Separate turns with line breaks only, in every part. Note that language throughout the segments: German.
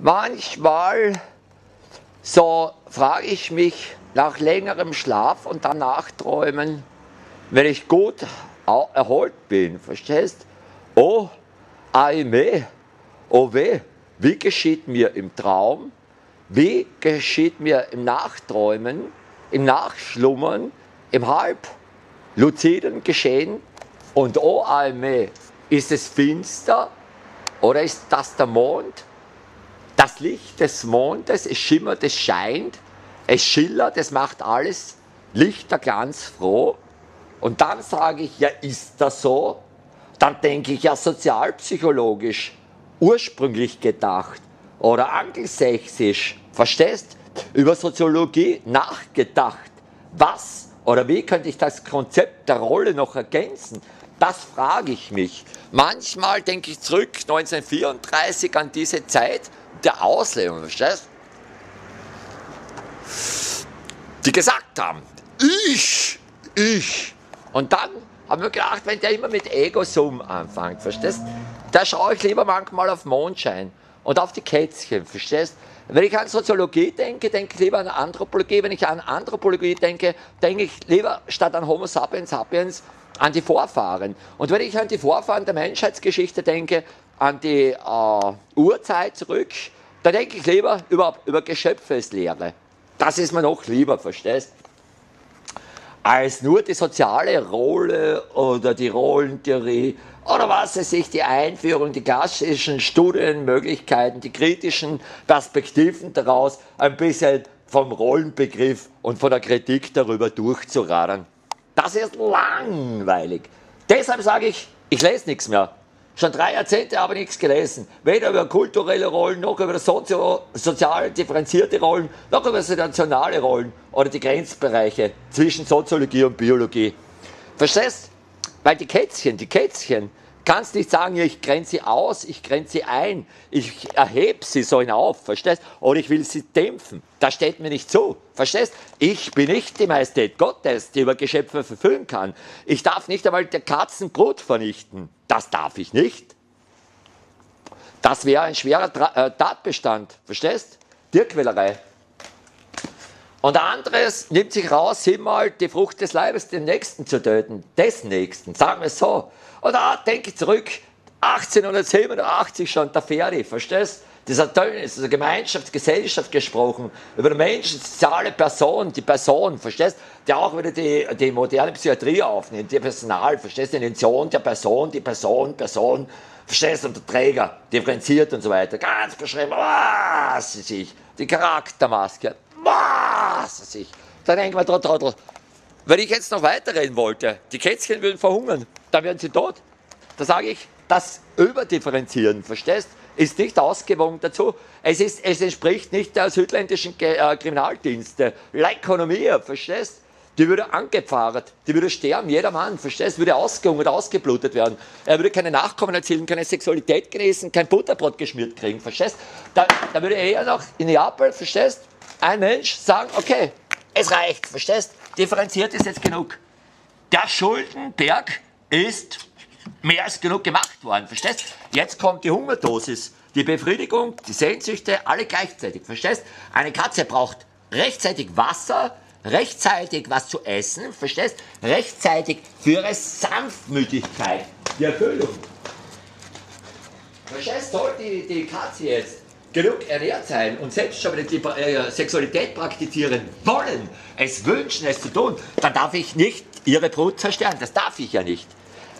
Manchmal so frage ich mich nach längerem Schlaf und danach träumen, wenn ich gut erholt bin, verstehst? Oh, Aime, oh weh, wie geschieht mir im Traum, wie geschieht mir im Nachträumen, im Nachschlummern, im halb luziden Geschehen und oh Aime, ist es finster oder ist das der Mond? Das Licht des Mondes, es schimmert, es scheint, es schillert, es macht alles Lichterglanz froh. Und dann sage ich, ja, ist das so? Dann denke ich ja sozialpsychologisch, ursprünglich gedacht oder angelsächsisch, verstehst? Über Soziologie nachgedacht. Was oder wie könnte ich das Konzept der Rolle noch ergänzen? Das frage ich mich. Manchmal denke ich zurück 1934 an diese Zeit der Auslegung, verstehst Die gesagt haben, ich, ich. Und dann haben wir gedacht, wenn der immer mit Ego-Sum anfängt, verstehst Da schaue ich lieber manchmal auf Mondschein und auf die Kätzchen, verstehst Wenn ich an Soziologie denke, denke ich lieber an Anthropologie. Wenn ich an Anthropologie denke, denke ich lieber statt an Homo sapiens sapiens an die Vorfahren. Und wenn ich an die Vorfahren der Menschheitsgeschichte denke, an die äh, Urzeit zurück, da denke ich lieber über, über Geschöpfeslehre. Das ist mir noch lieber, verstehst als nur die soziale Rolle oder die Rollentheorie oder was weiß ich, die Einführung, die klassischen Studienmöglichkeiten, die kritischen Perspektiven daraus ein bisschen vom Rollenbegriff und von der Kritik darüber durchzuradern. Das ist langweilig. Deshalb sage ich, ich lese nichts mehr. Schon drei Jahrzehnte habe ich nichts gelesen. Weder über kulturelle Rollen, noch über sozio sozial differenzierte Rollen, noch über nationale Rollen oder die Grenzbereiche zwischen Soziologie und Biologie. Verstehst? Weil die Kätzchen, die Kätzchen, kannst nicht sagen, ich grenze sie aus, ich grenze sie ein, ich erhebe sie so hinauf, verstehst? Oder ich will sie dämpfen. Das steht mir nicht zu, verstehst? Ich bin nicht die Majestät Gottes, die über Geschöpfe verfügen kann. Ich darf nicht einmal der Katzen Brot vernichten. Das darf ich nicht. Das wäre ein schwerer äh, Tatbestand, verstehst? Tierquälerei. Und anderes nimmt sich raus, siebenmal die Frucht des Leibes den Nächsten zu töten, des Nächsten, sagen wir es so. Und da denke ich zurück, 1887 schon, der Ferry, verstehst Das hat Tönis, also Gemeinschaft, Gesellschaft gesprochen, über den Menschen, soziale Person, die Person, verstehst Der auch wieder die, die moderne Psychiatrie aufnimmt, die Personal, verstehst du? Die Intention der Person, die Person, Person, verstehst du? Und der Träger, differenziert und so weiter, ganz beschrieben, was weiß ich, die Charaktermaske, was ich. Da denkt man, trottel, wenn ich jetzt noch weiterreden wollte, die Kätzchen würden verhungern, dann werden sie tot. Da sage ich, das Überdifferenzieren, verstehst, ist nicht ausgewogen dazu. Es, ist, es entspricht nicht der südländischen äh, Kriminaldienste. L'Economie, verstehst? Die würde angepfarrt, die würde sterben, jeder Mann, verstehst? Würde ausgehungert, ausgeblutet werden. Er würde keine Nachkommen erzielen, keine Sexualität genießen, kein Butterbrot geschmiert kriegen, verstehst? Da, da würde eher noch in Neapel, verstehst? Ein Mensch sagen, okay, es reicht, verstehst? differenziert ist jetzt genug. Der Schuldenberg ist mehr als genug gemacht worden, verstehst? Jetzt kommt die Hungerdosis, die Befriedigung, die Sehnsüchte, alle gleichzeitig, verstehst? Eine Katze braucht rechtzeitig Wasser, rechtzeitig was zu essen, verstehst? Rechtzeitig für ihre Sanftmütigkeit, die Erfüllung. Verstehst? Soll die, die Katze jetzt genug ernährt sein und selbst schon die äh, Sexualität praktizieren wollen, es wünschen, es zu tun, dann darf ich nicht ihre Brut zerstören. Das darf ich ja nicht.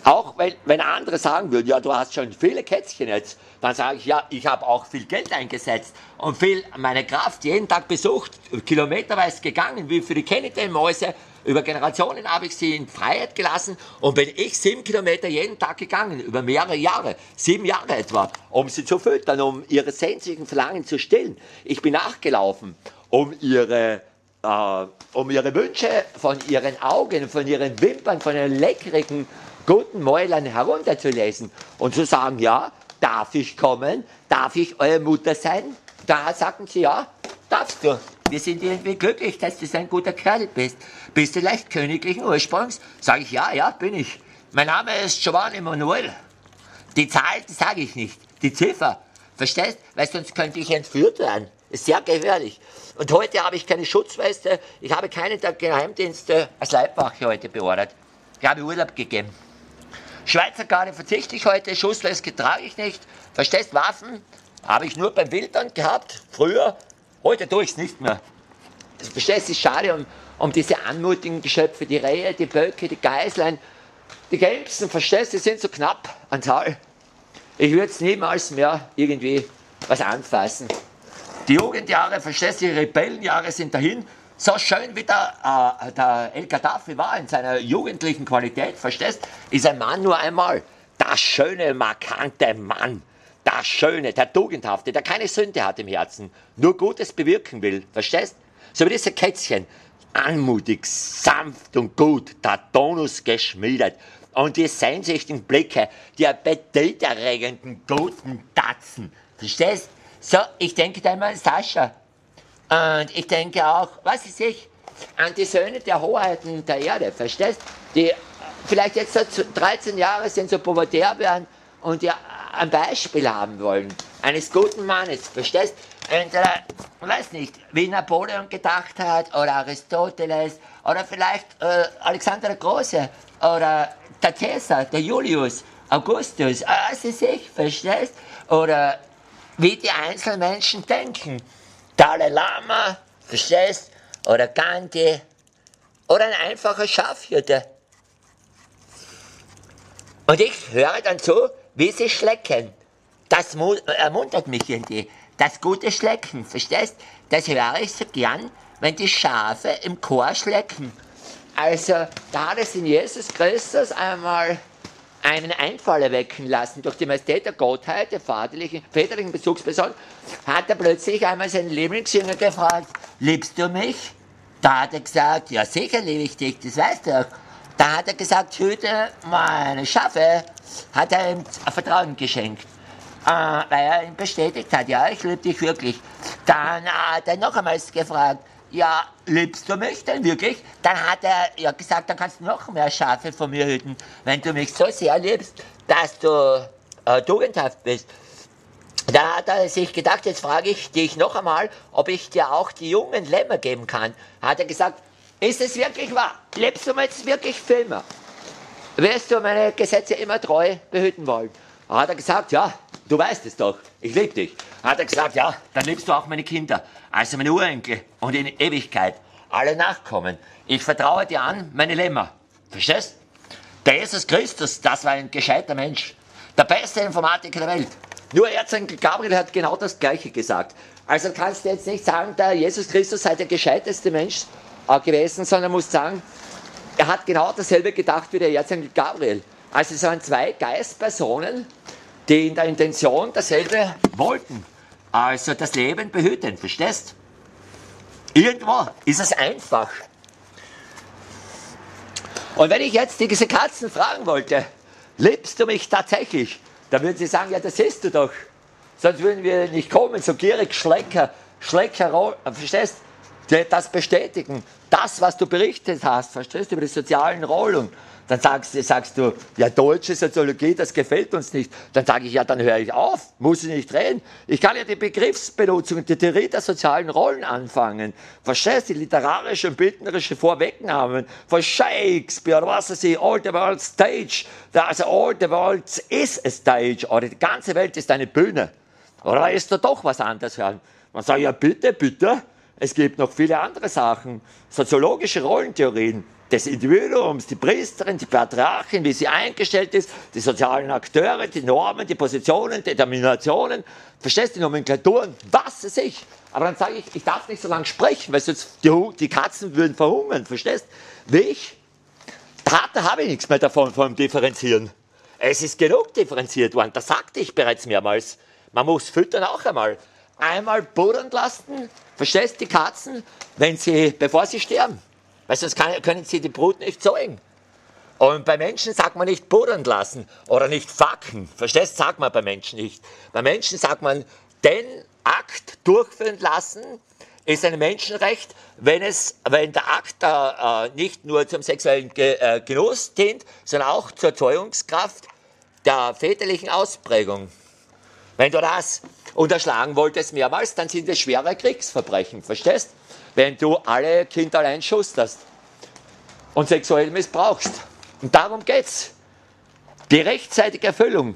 Auch wenn, wenn andere sagen würden, ja, du hast schon viele Kätzchen jetzt, dann sage ich, ja, ich habe auch viel Geld eingesetzt und viel meine Kraft jeden Tag besucht, kilometerweise gegangen, wie für die Kennedy-Mäuse über Generationen habe ich sie in Freiheit gelassen und bin ich sieben Kilometer jeden Tag gegangen, über mehrere Jahre, sieben Jahre etwa, um sie zu füttern, um ihre sehnsüchtigen Verlangen zu stillen. Ich bin nachgelaufen, um ihre äh, um ihre Wünsche von ihren Augen, von ihren Wimpern, von ihren leckeren, guten Mäulern herunterzulesen und zu sagen, ja, darf ich kommen? Darf ich eure Mutter sein? Da sagten sie, ja, darfst du. Wir sind irgendwie glücklich, dass du so ein guter Kerl bist. Bist du leicht königlichen Ursprungs? Sag ich, ja, ja, bin ich. Mein Name ist Giovanni Manuel. Die Zahl, sage ich nicht. Die Ziffer, Verstehst? Weil sonst könnte ich entführt werden. Ist sehr gefährlich. Und heute habe ich keine Schutzweste, ich habe keinen der Geheimdienste als Leibwache heute beordert. Ich habe Urlaub gegeben. Schweizer Garde verzichte ich heute, Schussweste trage ich nicht. Verstehst, Waffen habe ich nur beim Wildern gehabt, früher. Heute tue ich es nicht mehr. Verstehst, es ist schade um, um diese anmutigen Geschöpfe, die Rehe, die Böcke, die Geißlein, die Gelbsten, verstehst, die sind so knapp an Zahl. Ich würde es niemals mehr irgendwie was anfassen. Die Jugendjahre, verstehst du, die Rebellenjahre sind dahin. So schön wie der, äh, der El Gaddafi war in seiner jugendlichen Qualität, verstehst ist ein Mann nur einmal. Der schöne, markante Mann. Der schöne, der tugendhafte, der keine Sünde hat im Herzen, nur Gutes bewirken will, verstehst? So wie diese Kätzchen. Anmutig, sanft und gut, der Tonus geschmiedet. Und die sehnsüchtigen Blicke, die appetiterregenden guten Tatzen. Verstehst? So, ich denke da immer an Sascha. Und ich denke auch, was ist ich, an die Söhne der Hoheiten der Erde, verstehst? Die vielleicht jetzt so 13 Jahre sind, so pubertär werden und die ein Beispiel haben wollen, eines guten Mannes, verstehst? Äh, weiß nicht, wie Napoleon gedacht hat, oder Aristoteles, oder vielleicht äh, Alexander der Große, oder der Caesar, der Julius, Augustus, äh, was ist ich, verstehst? Oder wie die Einzelmenschen denken. Dalai Lama, verstehst? Oder Gandhi. Oder ein einfacher Schafhirte. Und ich höre dann zu, wie sie schlecken. Das ermuntert mich irgendwie. Das gute Schlecken, verstehst? Das höre ich so gern, wenn die Schafe im Chor schlecken. Also, da hat es in Jesus Christus einmal einen Einfall erwecken lassen durch die Majestät der Gottheit, der vaterlichen, väterlichen Bezugsperson, hat er plötzlich einmal seinen Lieblingsjünger gefragt, liebst du mich? Da hat er gesagt, ja sicher liebe ich dich, das weißt du auch. Da hat er gesagt, hüte meine Schafe, hat er ihm Vertrauen geschenkt. Äh, weil er ihn bestätigt hat, ja, ich liebe dich wirklich. Dann hat er noch einmal gefragt, ja, liebst du mich denn wirklich? Dann hat er ja gesagt, dann kannst du noch mehr Schafe von mir hüten, wenn du mich so sehr liebst, dass du äh, tugendhaft bist. Da hat er sich gedacht, jetzt frage ich dich noch einmal, ob ich dir auch die jungen Lämmer geben kann. Hat er gesagt, ist es wirklich wahr? Lebst du mir jetzt wirklich für immer? Wirst du meine Gesetze immer treu behüten wollen? Hat er gesagt, ja, du weißt es doch, ich liebe dich. Hat er gesagt, ja, dann liebst du auch meine Kinder also meine Urenkel und in Ewigkeit alle Nachkommen. Ich vertraue dir an, meine Lämmer. Verstehst? Der Jesus Christus, das war ein gescheiter Mensch. Der beste Informatiker der Welt. Nur Erzengel Gabriel hat genau das Gleiche gesagt. Also kannst du jetzt nicht sagen, der Jesus Christus sei der gescheiteste Mensch äh, gewesen, sondern musst sagen, er hat genau dasselbe gedacht wie der Erzengel Gabriel. Also es waren zwei Geistpersonen, die in der Intention dasselbe wollten. Also das Leben behüten, verstehst? Irgendwo ist es einfach. Und wenn ich jetzt diese Katzen fragen wollte, liebst du mich tatsächlich? Dann würden sie sagen, ja, das siehst du doch. Sonst würden wir nicht kommen, so gierig Schlecker, Schlecker, verstehst? Das bestätigen. Das, was du berichtet hast, verstehst du, über die sozialen Rollen dann sagst, sagst du, ja, deutsche Soziologie, das gefällt uns nicht. Dann sage ich, ja, dann höre ich auf, muss ich nicht reden. Ich kann ja die Begriffsbenutzung, die Theorie der sozialen Rollen anfangen. Verstehst du, die literarische und bildnerische Vorwegnahmen von Shakespeare, oder was weiß ich, all the world stage. Also all the world is a stage, oder die ganze Welt ist eine Bühne. Oder ist da doch was anderes hören? Man sagt, ja, bitte, bitte. Es gibt noch viele andere Sachen. Soziologische Rollentheorien des Individuums, die Priesterin, die Patriarchin, wie sie eingestellt ist, die sozialen Akteure, die Normen, die Positionen, Determinationen, verstehst du, die Nomenklaturen, was weiß ich. Aber dann sage ich, ich darf nicht so lange sprechen, weil sonst die, die Katzen würden verhungern, verstehst? Wie ich? Da habe ich nichts mehr davon, vom Differenzieren. Es ist genug differenziert worden, das sagte ich bereits mehrmals. Man muss füttern auch einmal. Einmal buddeln lassen, verstehst die Katzen, wenn sie, bevor sie sterben. Weil sonst kann, können sie die Brut nicht zeugen. Und bei Menschen sagt man nicht buddeln lassen oder nicht facken. Verstehst? Sagt man bei Menschen nicht. Bei Menschen sagt man, den Akt durchführen lassen ist ein Menschenrecht, wenn, es, wenn der Akt äh, nicht nur zum sexuellen Ge äh, Genuss dient, sondern auch zur Zeugungskraft der väterlichen Ausprägung. Wenn du das und erschlagen wolltest mehrmals, dann sind es schwere Kriegsverbrechen, verstehst? Wenn du alle Kinder allein schusterst und sexuell missbrauchst. Und darum geht's. Die rechtzeitige Erfüllung